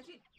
a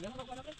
Jangan l a apa-apa.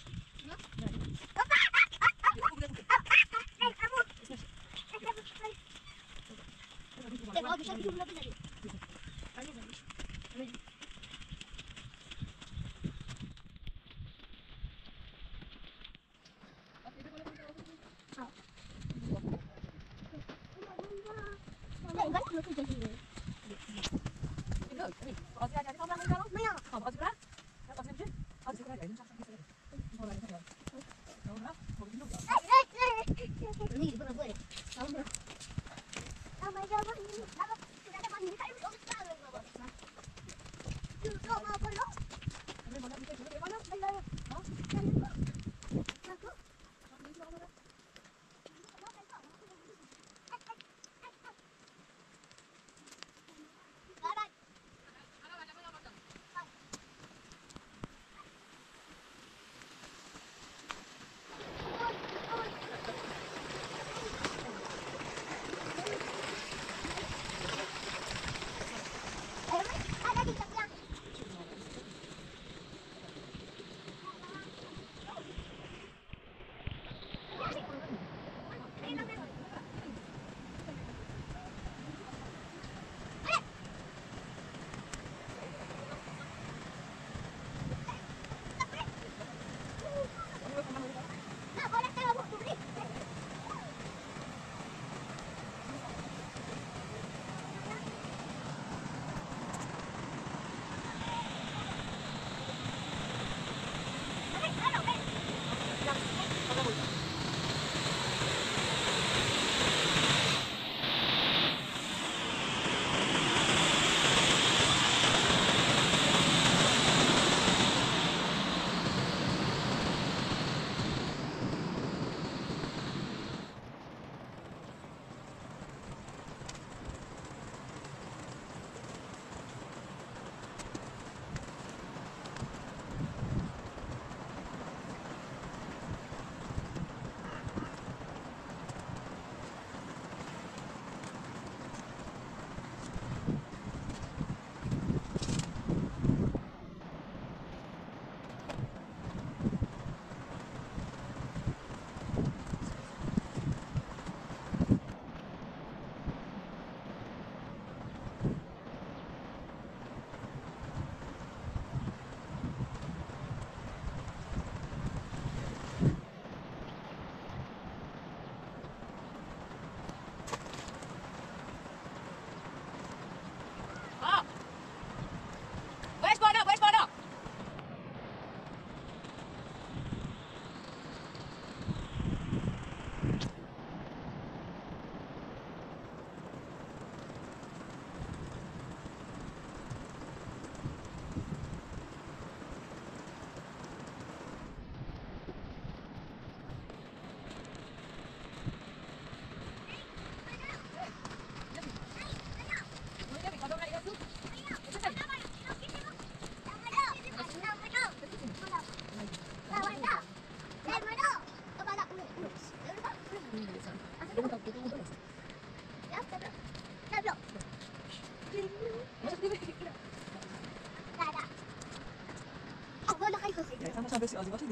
Damit habe ich sie aus dem Watte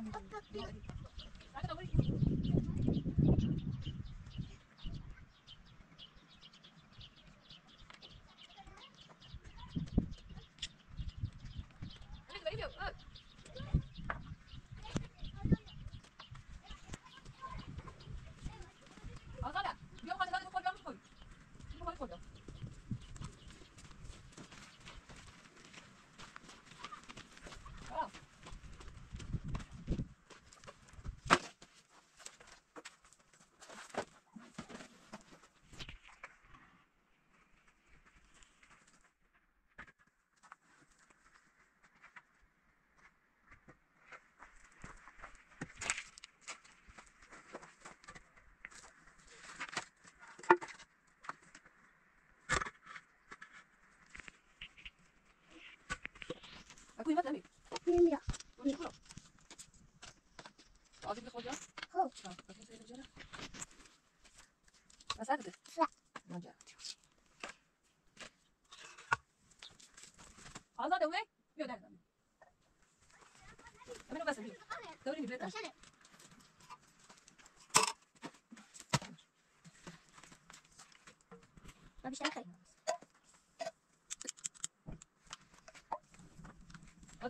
Um, 你妈在哪里？边边。你里去了？到底在好久？好。刚才才多久呢？那三十吨。是啊。哪家？杭州的呗。又在哪里？咱们不在这你，到底在哪我比你大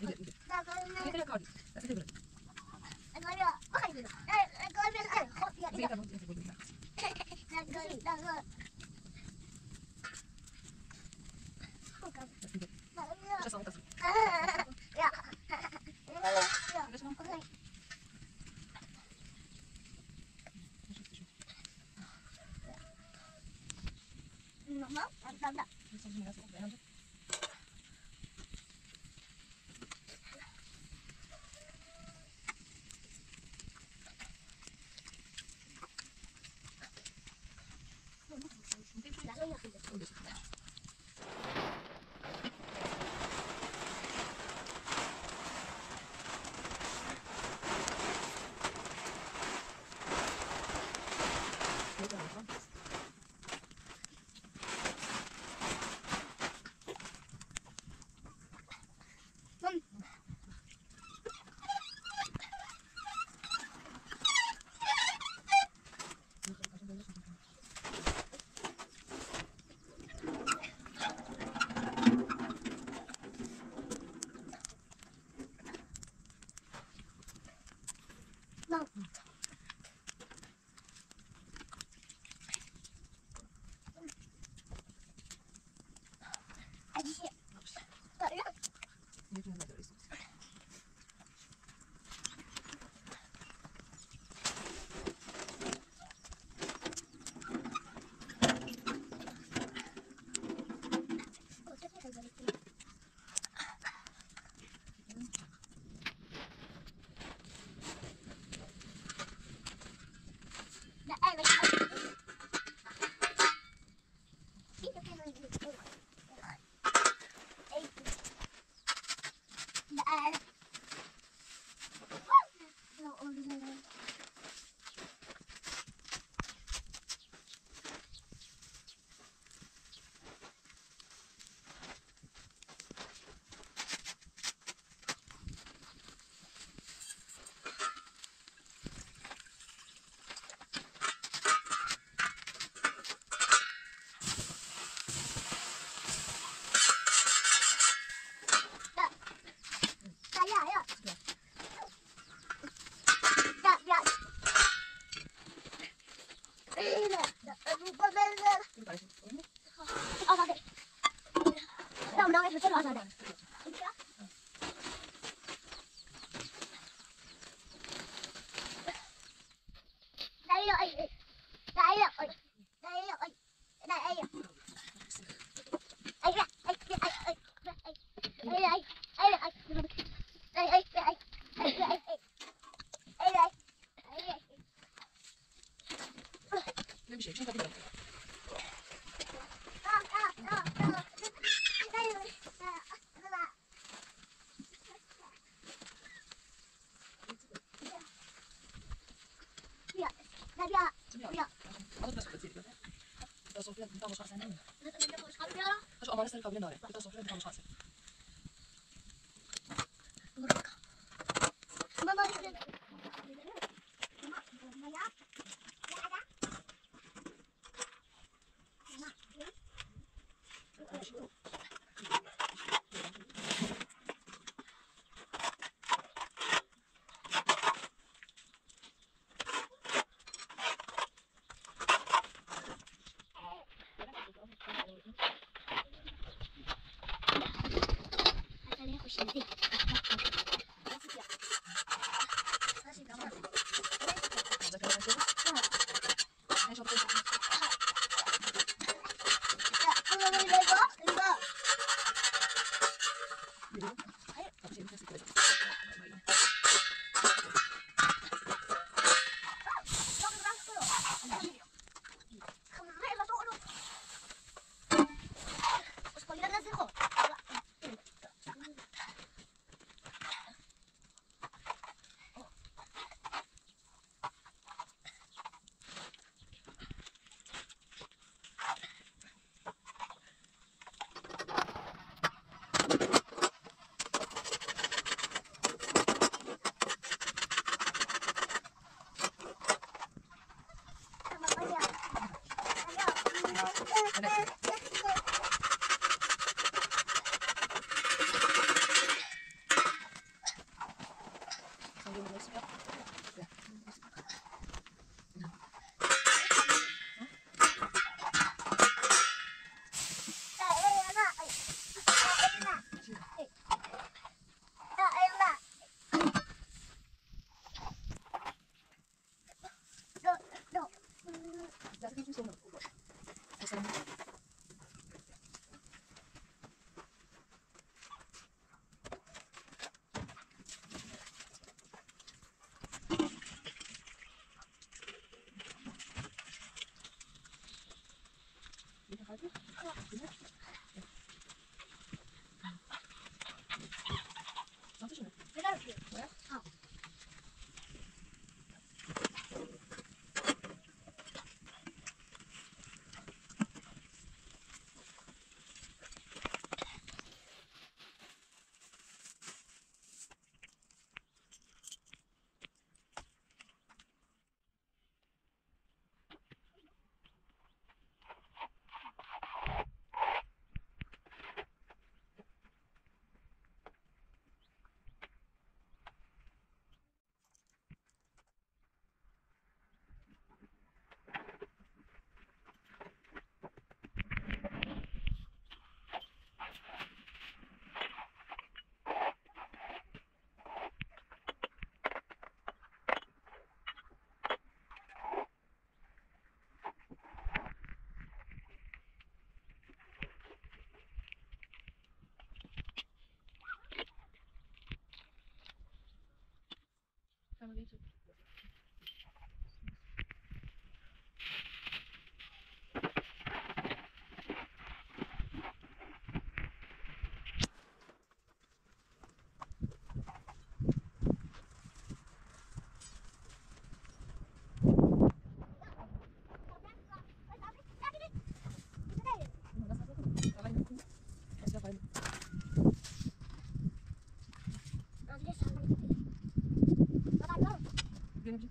ഇത് 这个这个。啊啊啊啊！啊啊！不要！不要！不要！不要！阿妈在那边，我们去那边。我们去那边。阿妈在那边，我们去那 Hadi. Hadi. 我 i h a you?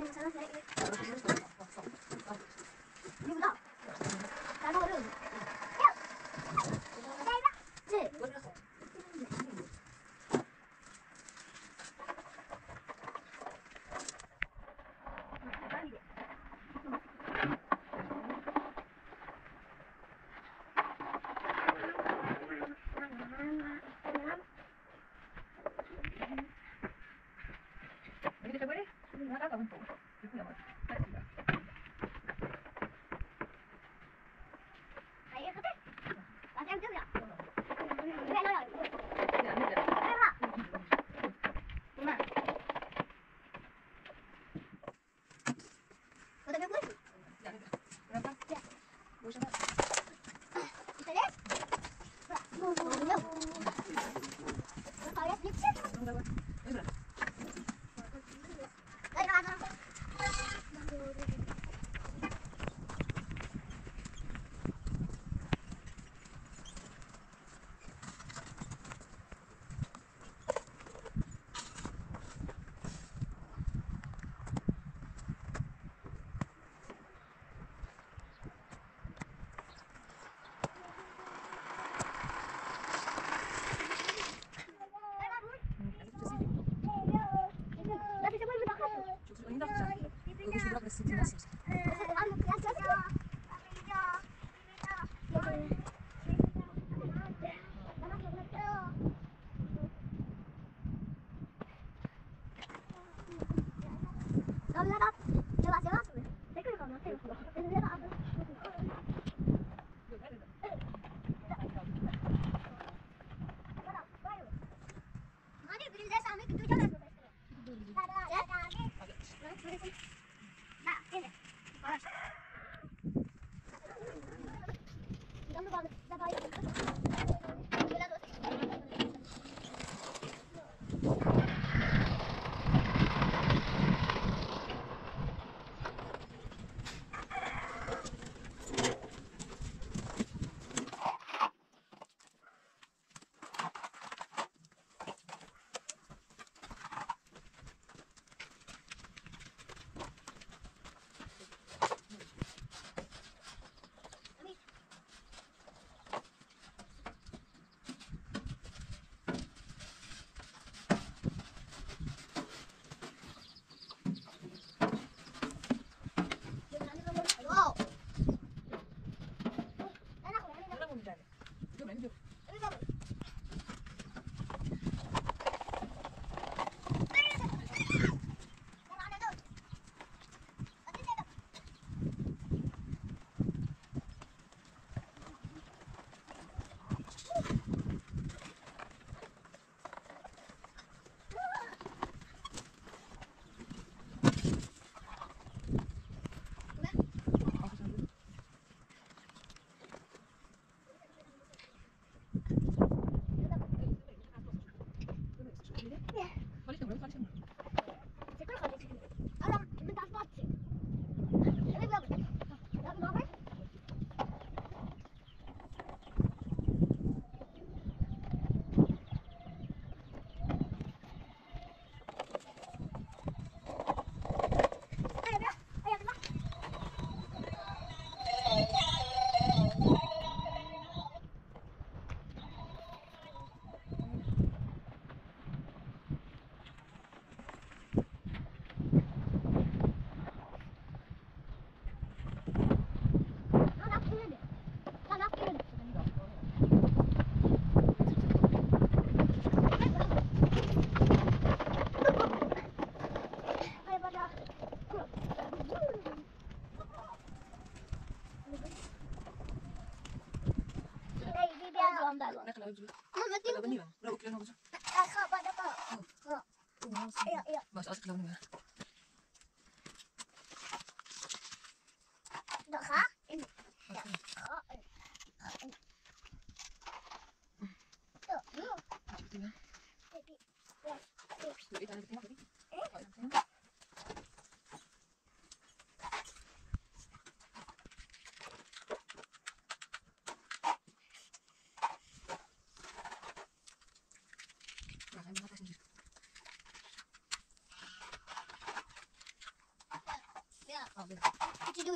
嗯，好的。什么方向？bloemen. Doe ga. Doe ga.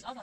this other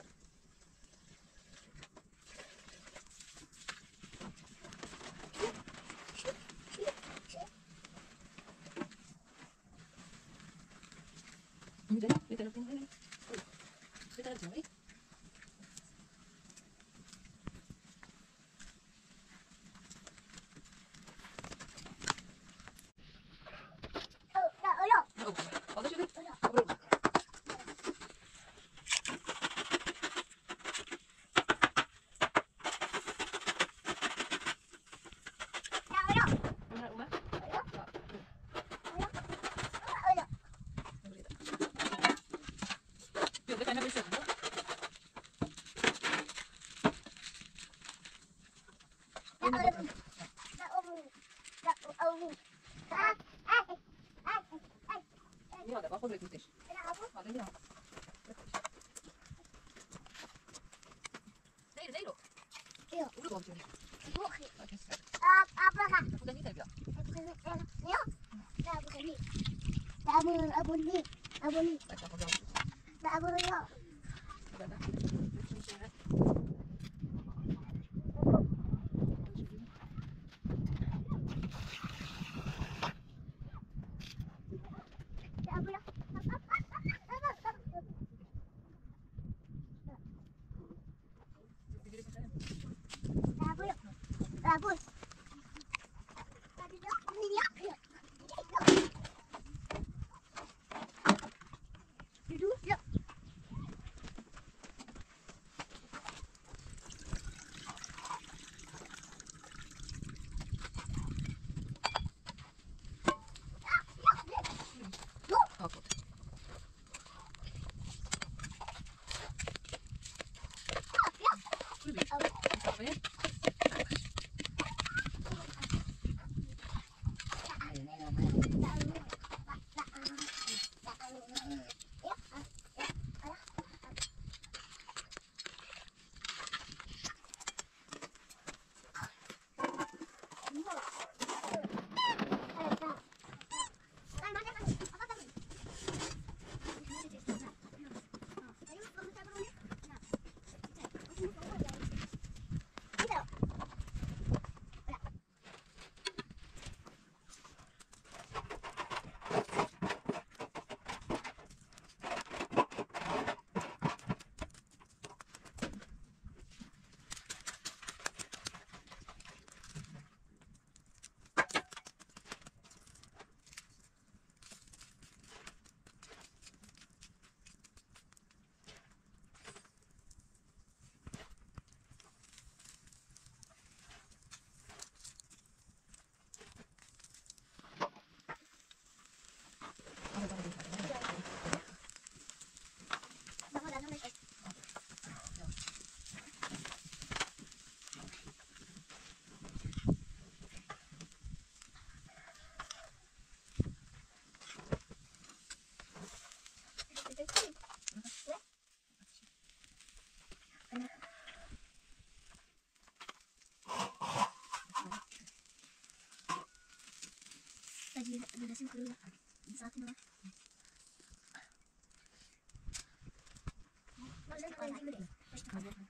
خد رجلتين بعدين di dadasin ko sa atin naman. Magdala ko kayo na ilo din. Pwede ko.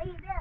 ahí,